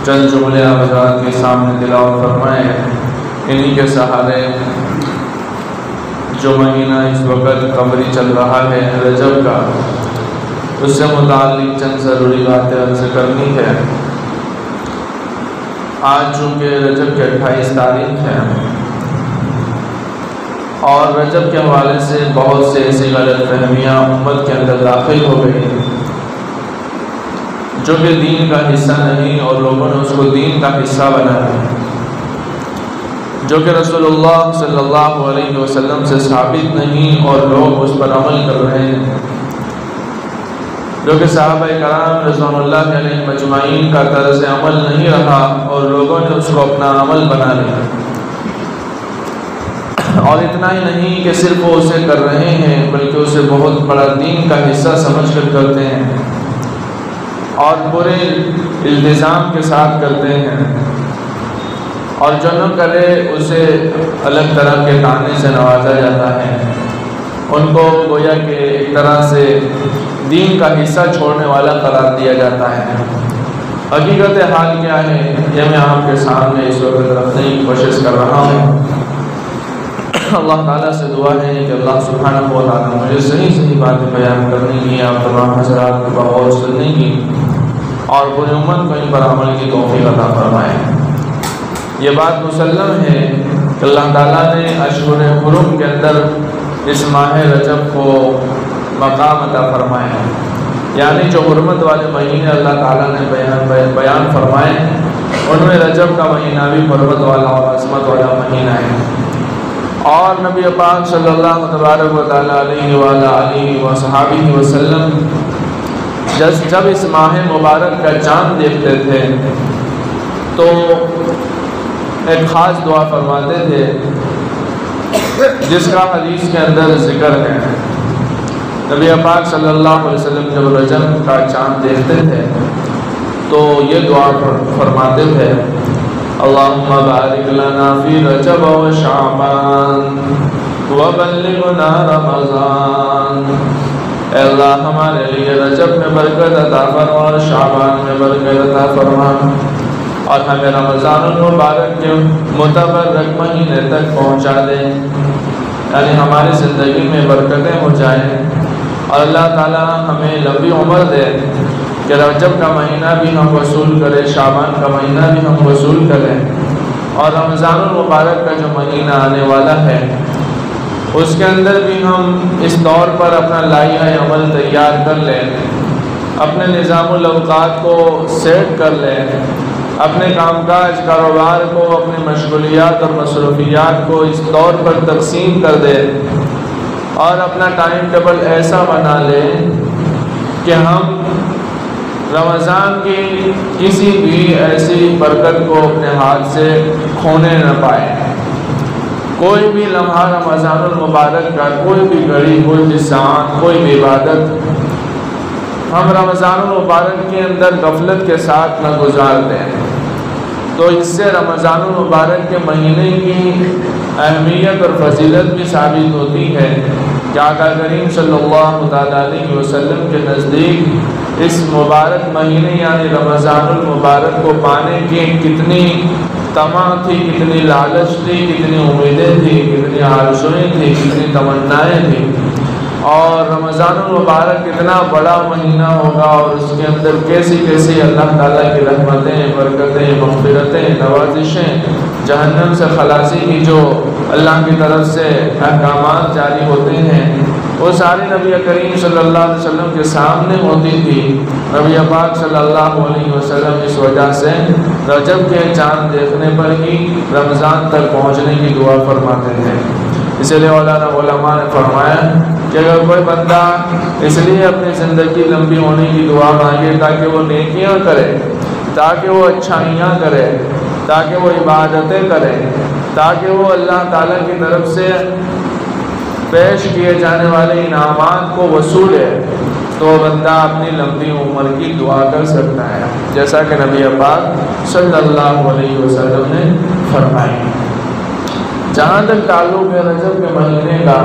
चंद जुमले आवाज़ के सामने तिलावत फरमाए, इन्हीं के सहारे जो महीना इस वक्त कमरी चल रहा है, रजब का, उससे मुतालिक चंद ज़रूरी बातें अर्ज़ करनी है। आज चूँकि रजब की अट्ठाईस तारीख है, और रजब के हवाले से बहुत से ऐसी गलत फहमियाँ उम्मत के अंदर दाखिल हो गई। जो कि दीन का हिस्सा नहीं और लोगों ने उसको दीन का हिस्सा बनाया जो कि रसूलुल्लाह सल्लल्लाहु अलैहि वसल्लम से साबित नहीं और लोग उस पर अमल कर रहे हैं। जो कि साहब कराम रजवानुल्लाह मजमाइन का तर्ज अमल नहीं रहा और लोगों ने उसको अपना अमल बना लिया। और इतना ही नहीं कि सिर्फ़ वो उसे कर रहे हैं, बल्कि उसे बहुत बड़ा दीन का हिस्सा समझ कर करते हैं। और पूरे इल्ज़ाम के साथ करते हैं। और जो न करे, उसे अलग तरह के ताने से नवाजा जाता है। उनको गोया के एक तरह से दीन का हिस्सा छोड़ने वाला करार दिया जाता है। हकीकत हाल क्या है यह मैं आपके सामने इस वक्त रखने की कोशिश कर रहा हूँ। अल्लाह ताला से दुआ है कि अल्लाह सुबहानहू व तआला मुझे सही सही बातें बयान करने की आप तमाम हजरात को बगौर सुनने की और पूरी उम्मत को इन पर अमल की तोफ़ी अता फरमाए। ये बात मुसलम है कि अल्लाह ताला ने अशहर हुरुम के अंदर इस माह रजब को मकाम अता फरमाया। यानी जो हुरमत वाले महीने अल्लाह ताला ने बयान बयान फरमाए, उनमें रजब का महीना भी हुरमत वाला और असमत वाला महीना है। और नबी पाक सल्लल्लाहु अलैहि वसल्लम जब जब इस माह मुबारक का चाँद देखते थे तो एक ख़ास दुआ फरमाते थे, जिसका हदीस के अंदर ज़िक्र है। नबी पाक सल्लल्लाहु अलैहि वसल्लम जब रजब का चाँद देखते थे तो ये दुआ फरमाते थे लना फ़ी रजब व शाबान व बल्लिगना रमज़ान अल्लाह हमारे लिए रजब में बरकत अता फरमा और शाबान में बरकत अता फरमा और हमें रमज़ान मुबारक के मुतबरक महीने तक पहुँचा दे यानी हमारी ज़िंदगी में बरकतें हो जाएँ और अल्लाह ताला हमें लंबी उम्र दे कि रजब का महीना भी हम वसूल करें, शाबान का महीना भी हम वसूल करें और रमज़ान मुबारक का जो महीना आने वाला है, उसके अंदर भी हम इस तौर पर अपना लाइया अमल तैयार कर लें, अपने निज़ामुलौक़ात को सेट कर लें, अपने कामकाज, कारोबार को, अपनी मशगूलियात और मसरूफियात को इस तौर पर तकसीम कर दें और अपना टाइम टेबल ऐसा बना लें कि हम रमज़ान की किसी भी ऐसी बरकत को अपने हाथ से खोने न पाए। कोई भी लम्हा रमज़ान मुबारक का कोई भी घड़ी, कोई भी साथ कोई भी इबादत, हम रमज़ान मुबारक के अंदर गफलत के साथ न गुजार दें तो इससे रमज़ान मुबारक के महीने की अहमियत और फजीलत भी साबित होती है। कि आका करीम सल्लल्लाहु अलैहि वसल्लम के नज़दीक इस मुबारक महीने, यानी रमज़ान मुबारक को पाने की कितनी तमा थी, कितनी लालच थी, कितनी उम्मीदें थी, कितनी आरजुएँ थी, कितनी तमन्नाएँ थी। और रमज़ान मुबारक कितना बड़ा महीना होगा, और उसके अंदर कैसी कैसी अल्लाह ताला की रहमतें, बरकतें मफफरतें नवाजिशें जहन्नम से खलासी की जो अल्लाह की तरफ़ से अहकाम जारी होते हैं, वो सारी नबी करीम सल्लल्लाहु अलैहि वसल्लम के सामने होती थी। नबी पाक सल्लल्लाहु अलैहि वसल्लम इस वजह से रजब के चाँद देखने पर ही रमज़ान तक पहुँचने की दुआ फरमाते थे। इसलिए ने फरमाया कि अगर कोई बंदा इसलिए अपनी ज़िंदगी लंबी होने की दुआ मांगे ताकि वो नेकियाँ करे, ताकि वो अच्छाइयाँ करे ताकि वो इबादतें करें, ताकि वो अल्लाह ताला की तरफ़ से पेश किए जाने वाले इनामात को वसूले तो बंदा अपनी लंबी उम्र की दुआ कर सकता है, जैसा कि नबी पाक सल्लल्लाहु अलैहि वसल्लम ने फरमाई जहाँ तक ताल्लुक़ है रजब के महीने का,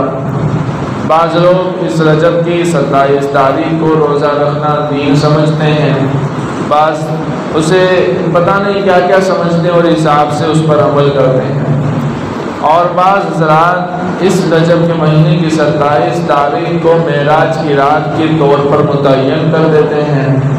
बाज़ लोग इस रजब की सत्ताईस तारीख को रोज़ा रखना दीन समझते हैं बास उसे पता नहीं क्या क्या समझते और हिसाब से उस पर अमल करते हैं। और बाज़ हजरात, इस रजब के महीने की सत्ताईस तारीख को मेराज की रात के तौर पर मुतन कर देते हैं।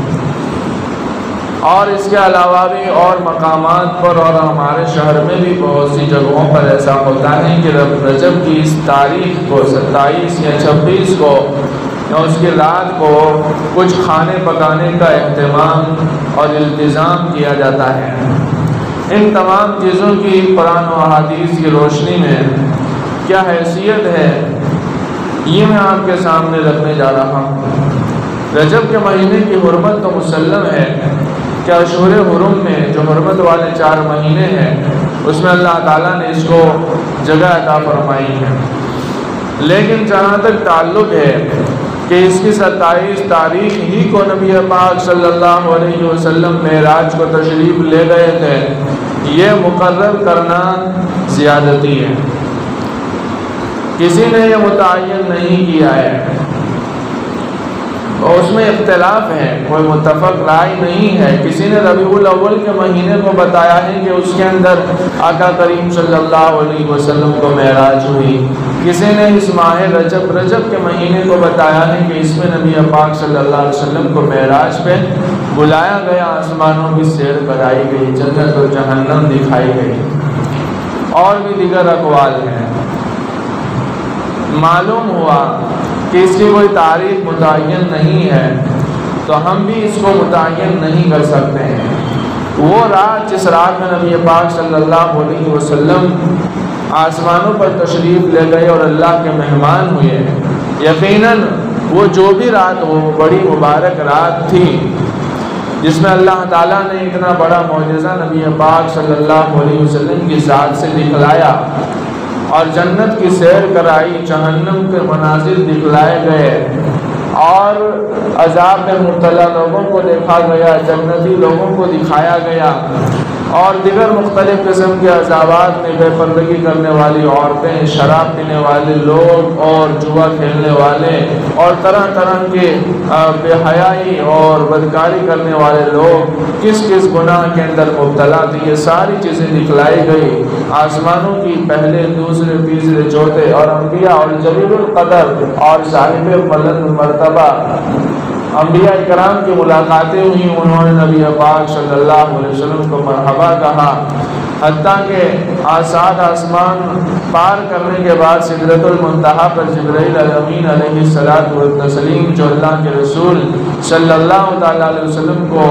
और इसके अलावा भी और मकाम पर और हमारे शहर में भी बहुत सी जगहों पर ऐसा होता है कि रजब की इस तारीख को, सत्ताईस या छब्बीस को या उसकी रात को कुछ खाने पकाने का अहतमाम और इल्ज़ाम किया जाता है। इन तमाम चीज़ों की कुरान वदीस की रोशनी में क्या हैसियत है, ये मैं आपके सामने रखने जा रहा हूँ। रजब के महीने की हरमत तो मुसलम है, क्या अशहर हरम में जो हरमत वाले चार महीने हैं, उसमें अल्लाह ताला ने इसको जगह अदा फरमाई है। लेकिन जहाँ तक ताल्लुक़ है कि इसकी सत्ताईस तारीख ही को नबी पाक सल्लल्लाहु अलैहि वसल्लम मेराज को तशरीफ़ ले गए थे। ये मुकर करना ज़्यादती है। किसी ने यह मुतन नहीं किया है। और उसमें इख्तलाफ है, कोई मुतफ़ राय नहीं है। किसी ने रबीउल अव्वल के महीने को बताया है कि उसके अंदर आका करीम सल्लल्लाहु अलैहि वसल्लम को महराज हुई। किसी ने इस माह रजब रजब के महीने को बताया है कि इसमें नबी पाक सल्लल्लाहु अलैहि वसल्लम को महराज पे बुलाया गया, आसमानों की सैर कराई गई, जन्नत और जहन्नम दिखाई गई। और भी दिगर अकवाल हैं। मालूम हुआ कि इसकी कोई तारीख मुतन नहीं है तो हम भी इसको मुतन नहीं कर सकते हैं। वो रात जिस रात में नबी पाक सल्लल्लाहु अलैहि वसल्लम आसमानों पर तशरीफ़ ले गए और अल्लाह के मेहमान हुए, यकीनन वो जो भी रात हो बड़ी मुबारक रात थी, जिसमें अल्लाह ताला ने इतना बड़ा मुजज़ा नबी पाक सल्लल्लाहु अलैहि वसल्लम की ज़ात से दिखलाया। और जन्नत की सैर कराई, जहन्नम के मनाजिर दिखलाए गए। और अजाब में मुबतला लोगों को देखा गया, जन्नती लोगों को दिखाया गया। और दिगर मुख्तलिफ़ किस्म के अजाबात में बेपरदगी करने वाली औरतें, शराब पीने वाले लोग और जुआ खेलने वाले और तरह तरह के बेहयाई और बदकारी करने वाले लोग किस किस गुनाह के अंदर मुबतला थे? ये सारी चीज़ें निकलाई गई आसमानों की पहले, दूसरे, तीसरे, चौथे और अम्बिया और जबीबुलक़दर और साहिब बुलंद मरतबा अम्बिया कराम की मुलाकातें हुई। उन्होंने नबी पाक सल्लल्लाहु अलैहि वसल्लम को मरहबा कहा। हती के आसाद आसमान पार करने के बाद सिदरतुलमतहा पर जबरीन सलात तस्लीम जो अल्लाह के रसूल सल्लल्लाहु अलैहि वसल्लम को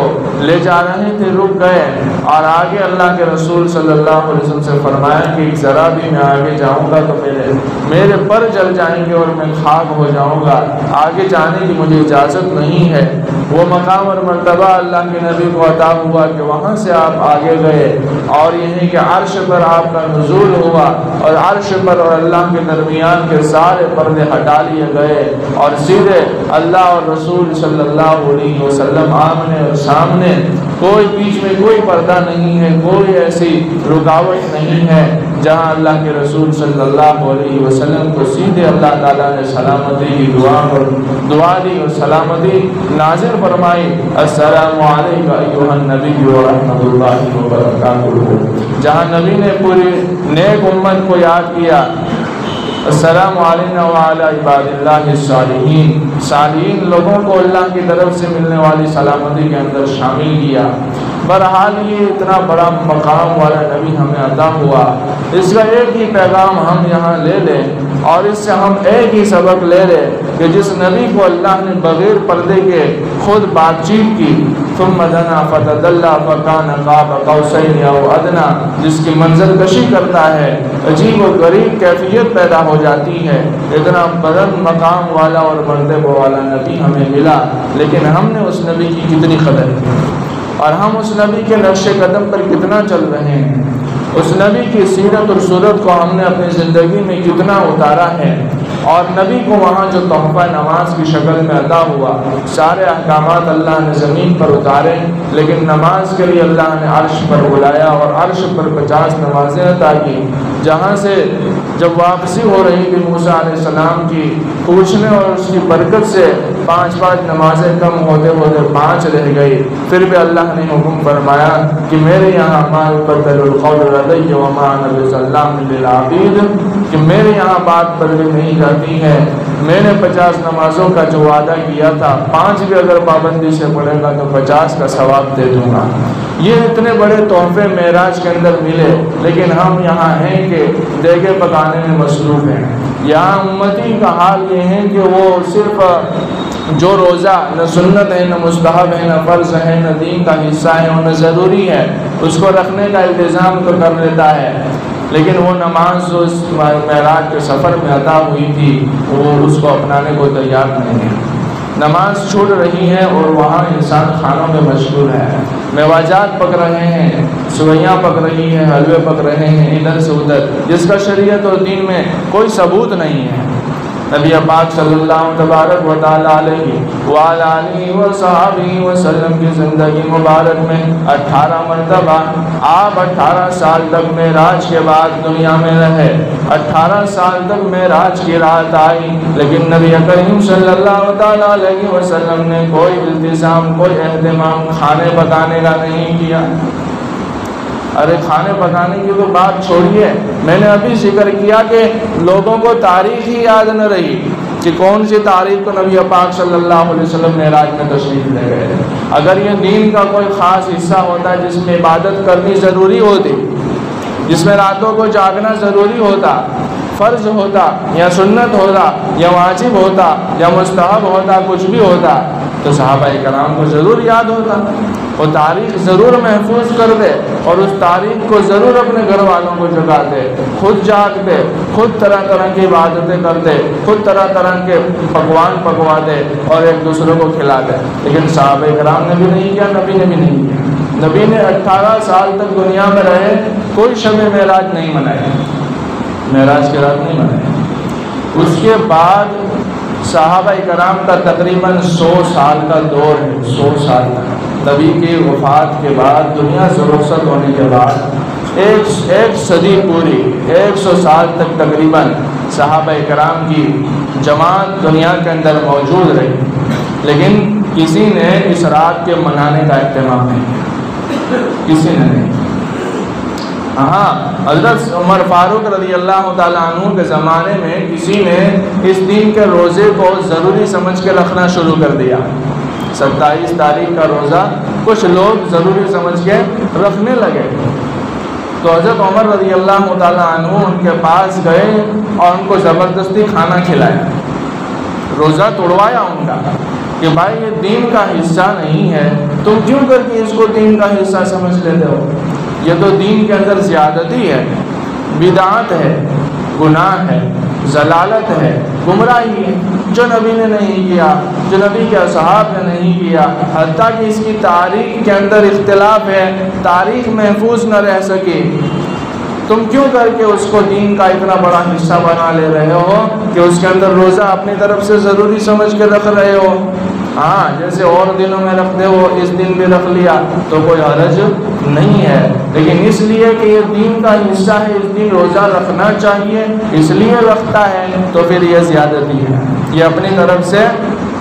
ले जा रहे थे, रुक गए। और आगे अल्लाह के रसूल सल्लल्लाहु अलैहि वसल्लम से फरमाया कि ज़रा भी मैं आगे जाऊँगा तो मेरे मेरे पर जल जाएँगे और मैं खाक हो जाऊँगा। आगे जाने की मुझे इजाज़त नहीं है। वो मकाम और मरतबा अल्लाह के नबी को अता हुआ कि वहाँ से आप आगे गए और यहीं के अर्श पर आपका नजूल हुआ और अर्श पर और अल्लाह के दरमियान के सारे पर्दे हटा लिए गए और सीधे अल्लाह और रसूल अलैहि वसल्लम, आमने और सामने, कोई बीच में कोई पर्दा नहीं है, कोई ऐसी रुकावट नहीं है, जहाँ अल्लाह के रसूल सल्लल्लाहु अलैहि वसल्लम को सीधे अल्लाह ताला ने सलामती की दुआ और दुआ दी और सलामती नाजिर फरमाई अय्युहन नबी व रहमतुल्लाहि व बरकातुहू। जहाँ नबी ने पूरी नेक उम्मत को याद किया सालिहीन सालिहीन लोगों को अल्लाह की तरफ़ से मिलने वाली सलामती के अंदर शामिल किया बहरहाल ये इतना बड़ा मकाम वाला नबी हमें अदा हुआ इसका एक ही पैगाम हम यहाँ ले लें और इससे हम एक ही सबक ले लें कि जिस नबी को अल्लाह ने बग़ैर पर्दे के खुद बातचीत की। तुम मदना फ़तल्ला फ़कान कौसैन या अदना, जिसकी मंजिल कशी करता है, अजीब व गरीब कैफियत पैदा हो जाती है। इतना बदन मकाम वाला और मरतब वाला नबी हमें मिला, लेकिन हमने उस नबी की कितनी कदर की? और हम उस नबी के नक्श कदम पर कितना चल रहे हैं? उस नबी की सीरत और सूरत को हमने अपनी ज़िंदगी में कितना उतारा है? और नबी को वहाँ जो तोहफ़ा नमाज़ की शक्ल में अदा हुआ, सारे अहकाम अल्लाह ने ज़मीन पर उतारे, लेकिन नमाज़ के लिए अल्लाह ने अर्श पर बुलाया और अर्श पर पचास नमाजें अदा की। जहाँ से जब वापसी हो रही थी मूसा सलाम की, पूछने और उसकी बरकत से पाँच पाँच नमाजें कम होते होते पाँच रह गई। फिर भी अल्लाह ने हुक्म फरमाया कि मेरे यहाँ कि मेरे यहाँ बात पर भी नहीं जाती है। मैंने पचास नमाजों का जो वादा किया था, पाँच भी अगर पाबंदी से पड़ेगा तो पचास का सवाब दे दूँगा। ये इतने बड़े तोहफे महराज के अंदर मिले, लेकिन हम यहाँ हैं कि देगे पकाने में मसरूफ़ हैं। यहाँ उम्मती का हाल ये है कि वो सिर्फ़ जो रोज़ा, न सुन्नत है, न मुस्तहब है, न फ़र्ज़ है, न दीन का हिस्सा है और न ज़रूरी है। उसको रखने का इंतज़ाम तो कर लेता है। लेकिन वो नमाज़ जो इस महराज के सफ़र में अदा हुई थी, वो उसको अपनाने को तैयार नहीं है। नमाज़ छूट रही है और वहाँ इंसान खानों में मशहूर है। मेवाजात पक रहे हैं सवैयाँ पक रही हैं, हलवे पक रहे हैं, इधर से उधर। जिसका शरीयत और दीन में कोई सबूत नहीं है। नबी पाक सल्लल्लाहु तबारक व वसल्लम की ज़िंदगी मुबारक में 18 मरतबा, आप 18 साल तक मेराज के बाद दुनिया में रहे। 18 साल तक मेराज की रात आई, लेकिन नबी करीम सल्लल्लाहु अलैहि वसल्लम ने कोई इल्तिज़ाम, कोई अहतमाम खाने पकाने का नहीं किया। अरे खाने पकाने की तो बात छोड़िए। मैंने अभी ज़िक्र किया कि लोगों को तारीख ही याद न रही कि कौन सी तारीख को नबी पाक सल्लल्लाहु अलैहि वसल्लम मेराज में तशरीफ़ ले गए अगर ये दीन का कोई ख़ास हिस्सा होता है जिसमें इबादत करनी ज़रूरी होती, जिसमें रातों को जागना ज़रूरी होता, फ़र्ज़ होता, या सुन्नत होता, या वाजिब होता, या मुस्तहब होता, कुछ भी होता तो साहबा कराम को ज़रूर याद होता वो तारीख ज़रूर महफूज कर दे और उस तारीख को ज़रूर अपने घर वालों को जगा दे। खुद जाग दे, खुद तरह तरह की इबादतें कर दे, खुद तरह तरह के पकवान पकवा दे और एक दूसरे को खिला दे। लेकिन साहब कराम ने भी नहीं किया, नबी ने भी नहीं किया। नबी ने 18 साल तक दुनिया में रहे, कोई शब महराज नहीं मनाया। महराज के रात नहीं मनाया उसके बाद साहब कराम का तकरीबन सौ साल का दौर है, सौ साल का। नबी की वफ़ात के बाद दुनिया से रुखसत होने के बाद एक एक सदी पूरी, एक सौ साल तक तकरीबन साहब कराम की जमात दुनिया के अंदर मौजूद रही। लेकिन किसी ने इस रात के मनाने का अहतमाम नहीं किसी ने नहीं। हाँ हज़रत उमर फारूक रज़ी अल्लाह तु के ज़माने में किसी ने इस दिन के रोज़े को ज़रूरी समझ के रखना शुरू कर दिया। सत्ताईस तारीख का रोज़ा कुछ लोग ज़रूरी समझ के रखने लगे। तो हज़रत उमर रज़ी अल्लाह तु उनके पास गए और उनको ज़बरदस्ती खाना खिलाया। रोज़ा तोड़वाया उनका कि भाई, ये दीन का हिस्सा नहीं है, तुम क्यों करके इसको दीन का हिस्सा समझ लेते हो? ये तो दीन के अंदर ज़्यादती है, बिदात है, गुनाह है, जलालत है, गुमराही है। जो नबी ने नहीं किया, जो नबी के असहाब ने नहीं किया हती कि इसकी तारीख के अंदर इख्तलाफ है, तारीख महफूज न रह सके। तुम क्यों करके उसको दीन का इतना बड़ा हिस्सा बना ले रहे हो कि उसके अंदर रोज़ा अपनी तरफ़ से ज़रूरी समझ के रख रहे हो? हाँ जैसे और दिनों में रखते हो, इस दिन भी रख लिया तो कोई हरज नहीं है। लेकिन इसलिए कि ये दिन का हिस्सा है, इस दिन रोज़ा रखना चाहिए, इसलिए रखता है तो फिर ये ज़्यादती है। ये अपनी तरफ़ से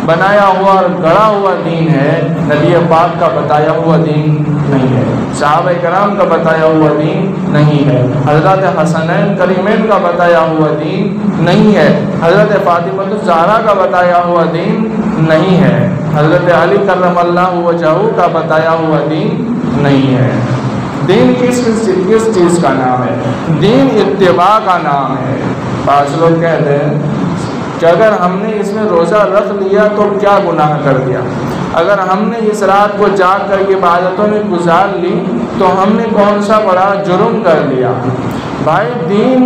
बनाया हुआ और गढ़ा हुआ दीन है, नबी पाक का बताया हुआ दीन नहीं है। साहब कराम का बताया हुआ दीन नहीं है। हज़रत हसनैन करीमैन का बताया हुआ दीन नहीं है। हज़रत फ़ातिमतुज़ारा का बताया हुआ दीन नहीं है। हज़रत अली करम वजहू का बताया हुआ दीन नहीं है। दीन किस किस चीज़ का नाम है? दीन इत्तबा का नाम है। पाँच लोग कहते हैं कि अगर हमने इसमें रोज़ा रख लिया तो क्या गुनाह कर दिया? अगर हमने इस रात को जाग कर इबादतों में गुजार ली तो हमने कौन सा बड़ा जुर्म कर लिया? भाई, दीन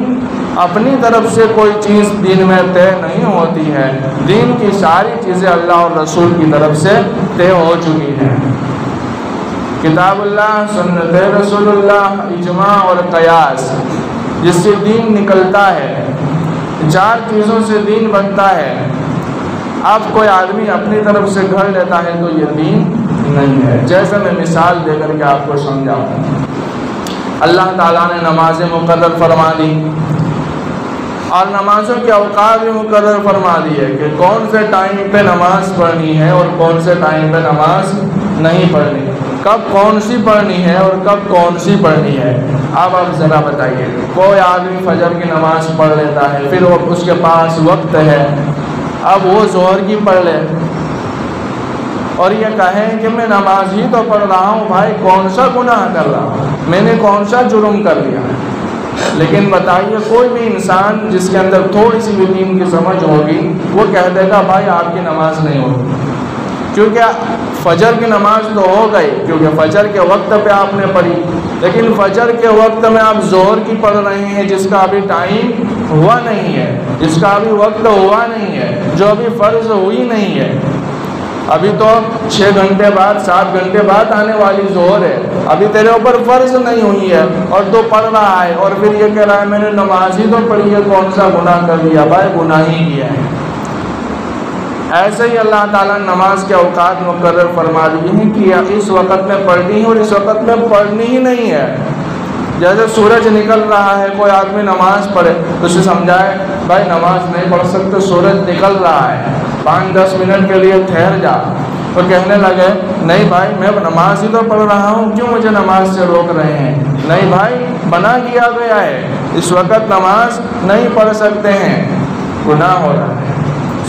अपनी तरफ़ से कोई चीज़ दिन में तय नहीं होती है। दीन की सारी चीज़ें अल्लाह और रसूल की तरफ़ से तय हो चुकी हैं। किताबुल्लाह सुन्नत रसूलुल्लाह इजमा और कयास, जिससे दीन निकलता है। चार चीज़ों से दीन बनता है। अब कोई आदमी अपनी तरफ़ से घर लेता है तो ये दीन नहीं है। जैसे मैं मिसाल दे करके आपको समझाऊँ। अल्लाह ताला ने नमाज़ मुकर फरमा दी। और नमाज़ों के अवकाश भी मुकर फरमा दी है कि कौन से टाइम पे नमाज़ पढ़नी है और कौन से टाइम पे नमाज़ नहीं पढ़नी। कब कौन सी पढ़नी है और कब कौन सी पढ़नी है। अब आप ज़रा बताइए, कोई आदमी फजर की नमाज़ पढ़ लेता है, फिर वो उसके पास वक्त है, अब वो जोहर की पढ़ ले। और ये कहें कि मैं नमाज़ ही तो पढ़ रहा हूँ, भाई, कौन सा गुनाह कर रहा हूँ? मैंने कौन सा जुर्म कर लिया? लेकिन बताइए, कोई भी इंसान जिसके अंदर थोड़ी सी भी दीन की समझ होगी, वो कह देगा, भाई, आपकी नमाज़ नहीं होगी। क्योंकि फजर की नमाज़ तो हो गई, क्योंकि फजर के वक्त पे आपने पढ़ी। लेकिन फजर के वक्त में आप जोहर की पढ़ रहे हैं, जिसका अभी टाइम हुआ नहीं है, जिसका अभी वक्त हुआ नहीं है, जो अभी फ़र्ज़ हुई नहीं है। अभी तो छः घंटे बाद, सात घंटे बाद आने वाली जोहर है। अभी तेरे ऊपर फ़र्ज़ नहीं हुई है, और तो पढ़ रहा है, और फिर ये कह रहा है, मैंने नमाज़ ही तो पढ़ी है, कौन सा गुनाह कर दिया भाई, गुनाह ही किया है। ऐसे ही अल्लाह ताला नमाज़ के अवकात मुकर फरमा दिए हैं कि इस वक्त में पढ़नी है और इस वक्त में पढ़नी ही नहीं है। जैसे सूरज निकल रहा है, कोई आदमी नमाज़ पढ़े तो उसे समझाए, भाई, नमाज़ नहीं पढ़ सकते, सूरज निकल रहा है। पाँच दस मिनट के लिए ठहर जा। तो कहने लगे, नहीं भाई, मैं नमाज़ ही तो पढ़ रहा हूँ, क्यों मुझे नमाज़ से रोक रहे हैं? नहीं भाई बना किया गया है। इस वक्त नमाज़ नहीं पढ़ सकते हैं। गुनाह हो रहा है।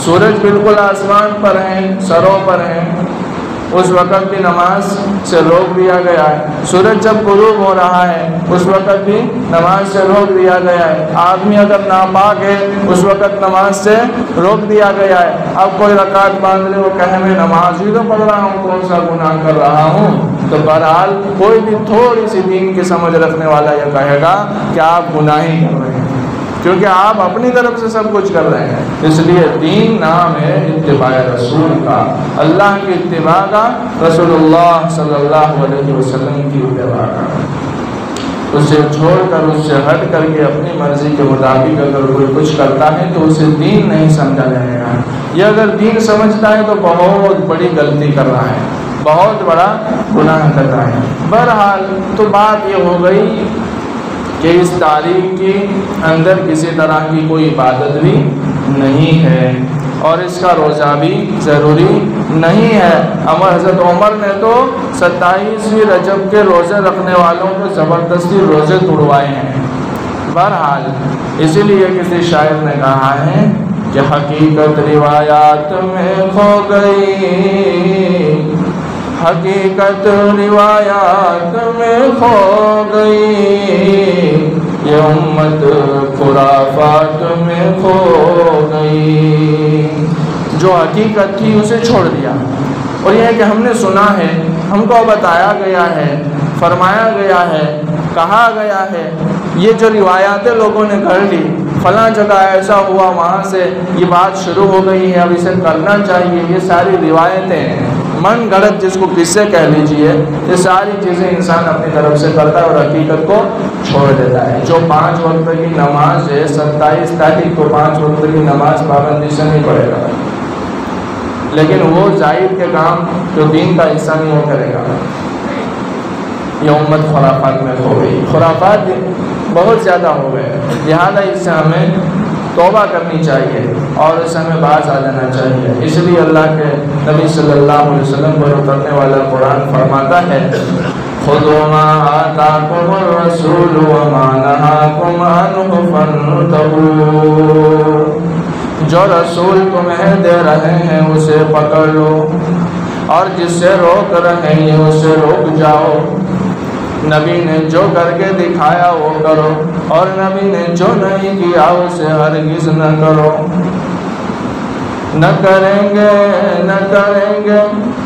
सूरज बिल्कुल आसमान पर हैं, सरों पर हैं। उस वक़्त भी नमाज़ से रोक दिया गया है। सूरज जब गुरूब हो रहा है, उस वक़्त भी नमाज़ से रोक दिया गया है। आदमी अगर नापाक है, उस वक़्त नमाज़ से रोक दिया गया है। अब कोई रकात बाँध ले, वो कहे, मैं नमाज़ ही तो पढ़ रहा हूँ, कौन सा गुनाह कर रहा हूँ? तो बहरहाल, कोई भी थोड़ी सी दीन की समझ रखने वाला यह कहेगा कि आप गुनाही कर रहे हैं। क्योंकि आप अपनी तरफ़ से सब कुछ कर रहे हैं। इसलिए दीन नाम है इतबा रसूल का। अल्लाह की इतबा का रसूलुल्लाह वसल्लम की इतबा का। उसे छोड़कर उससे हट करके अपनी मर्ज़ी के मुताबिक अगर कोई कुछ करता है तो उसे दीन नहीं समझा जाएगा। ये अगर दीन समझता है तो बहुत बड़ी गलती कर रहा है, बहुत बड़ा गुनाह कर रहा है। बहरहाल तो बात ये हो गई कि इस तारीख के अंदर किसी तरह की कोई इबादत भी नहीं है। और इसका रोज़ा भी ज़रूरी नहीं है। अमर हज़रत उमर ने तो सत्ताईसवीं रजब के रोज़े रखने वालों को ज़बरदस्ती रोज़े तोड़वाए हैं। बहरहाल, इसीलिए किसी शायर ने कहा है कि हकीकत रिवायात में खो गई। हकीकत रिवायात में खो गई। ये उम्मत खुराफात में खो गई। जो हकीकत थी उसे छोड़ दिया। और यह कि हमने सुना है, हमको बताया गया है, फरमाया गया है, कहा गया है, ये जो रिवायातें लोगों ने कर ली, फला जगह ऐसा हुआ, वहाँ से ये बात शुरू हो गई है, अब इसे करना चाहिए, ये सारी रिवायतें मन गढ़त जिसको किससे कह लीजिए, ये सारी चीज़ें इंसान अपनी तरफ़ से करता है और हकीकत को छोड़ देता है। जो पाँच वक्त की नमाज़ है, सत्ताईस तारीख को पाँच वक्त की नमाज़ पाबंदी से नहीं पड़ेगा लेकिन वो ज़ाहिर के काम जो दीन का हिस्सा नहीं वो करेगा। ये उम्मत खुराफात में खो गई। खुराफात बहुत ज़्यादा हो गए। लिहाजा इससे हमें तोबा करनी चाहिए और इससे हमें बाज आ जाना चाहिए। इसलिए अल्लाह के नबी सल्लल्लाहु अलैहि वसल्लम पर उतरने वाला कुरान फरमाता है, खुद जो रसूल तुम्हें दे रहे हैं उसे पकड़ लो और जिससे रोक रहे हैं उसे रोक जाओ। नबी ने जो करके दिखाया वो करो, और नबी ने जो नहीं किया उसे हर हरगिज न करो। न करेंगे न करेंगे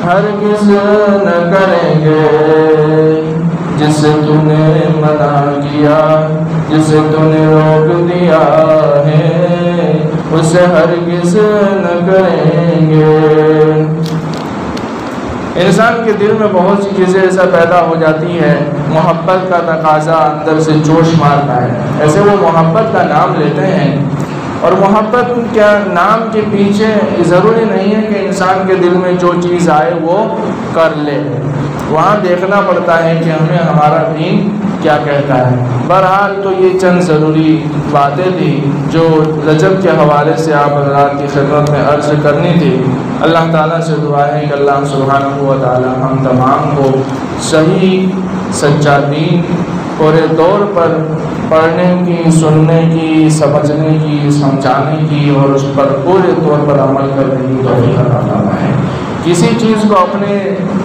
हर हरगिज न करेंगे। जिसे तूने मना किया, जिसे तूने रोक दिया है, उसे हर हरगिज न करेंगे। इंसान के दिल में बहुत सी चीज़ें ऐसा पैदा हो जाती है, मोहब्बत का तकाजा अंदर से जोश मारता है। ऐसे वो मोहब्बत का नाम लेते हैं। और मोहब्बत क्या नाम के पीछे ज़रूरी नहीं है कि इंसान के दिल में जो चीज़ आए वो कर ले। वहाँ देखना पड़ता है कि हमें हमारा दीन क्या कहता है। बहरहाल तो ये चंद ज़रूरी बातें थी जो रजब के हवाले से आप हजरात की खिदमत में अर्ज़ करनी थी। अल्लाह ताला से दुआ है कि अल्लाह सुबहान व हम तमाम को सही, सच्चा दीन पूरे तौर पर पढ़ने की, सुनने की, समझने की, समझाने की और उस पर पूरे तौर पर अमल करने की तोहफी अल्लाह ताला फरमाए। किसी चीज़ को अपने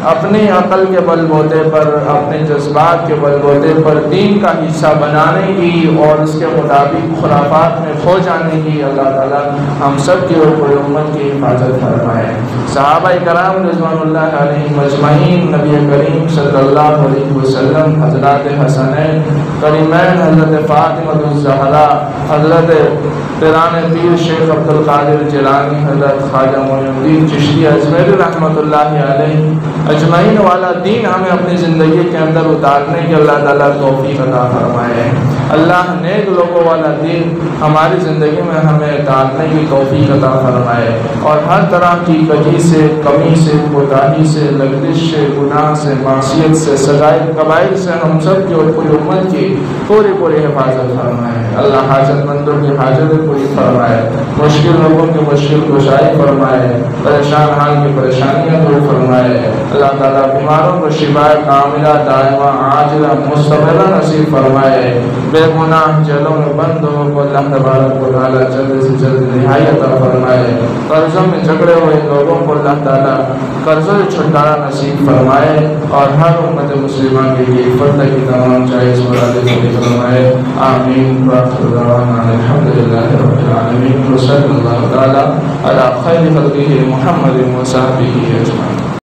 अपने अकल के बल बलबोते पर अपने जज्बात के बल बलबोते पर दीन का हिस्सा बनाने की और उसके मुताबिक खुराफात में खो जाने की अल्लाह ताला हम सब की और पूरी उम्मत की हिफाजत फरमाए। सहाबा कराम मजमैन नबी करीम सल्लल्लाहु अलैहि वसल्लम, हज़रत हसनैन, करीमैन हज़रत फ़ातिमा हज़रत पिरान पीर शेख अब्दुल कादिर जिलानी, हज़रत ख्वाजा मोइनुद्दीन चिश्ती अजमेर रहमतुल्लाह अजमैन वाला दीन हमें अपनी ज़िंदगी के अंदर उतारने की अल्लाह ताला तौफीक अता फरमाए। अल्लाह नेक लोगों वाला दीन हमारी ज़िंदगी में हमें उतारने की तौफीक अता फरमाए। और हर तरह की कजी से, कमी से कोताही से लगदिश से, गुनाह से मासीत से सजाए कबाइल से हम सब की और पूरी उम्मत की पूरी पूरी हिफाजत फरमाए। अल्लाह हाजतमंदों की हाजत पूरी फरमाए। मुश्किल लोगों की मुश्किल कुशाई फरमाए। परेशान हाल की परेशानियाँ दूर फरमाए अल्लाह ताला बीमारों को शिफाए कामिला दायमा आजिला मुस्तबिला नसीब फरमाए बेगुनाह जेलों में बंद हो को अल्लाह तबारक व तआला जल्द से जल्द रिहाई अता फरमाए कर्जों में झगड़े हुए लोगों को अल्लाह ताला कर्जों से छुटकारा नसीब फरमाए और हर उम्मत मुस्लिमान के लिए फतह की तमाम जायज़ मुरादें फरमाए आमीन वाखिर अल्हम्दुलिल्लाह रब्बिल आलमीन व सल्लल्लाहु तआला अला खैर खल्किही मुहम्मद व सहाबिही अजमाइन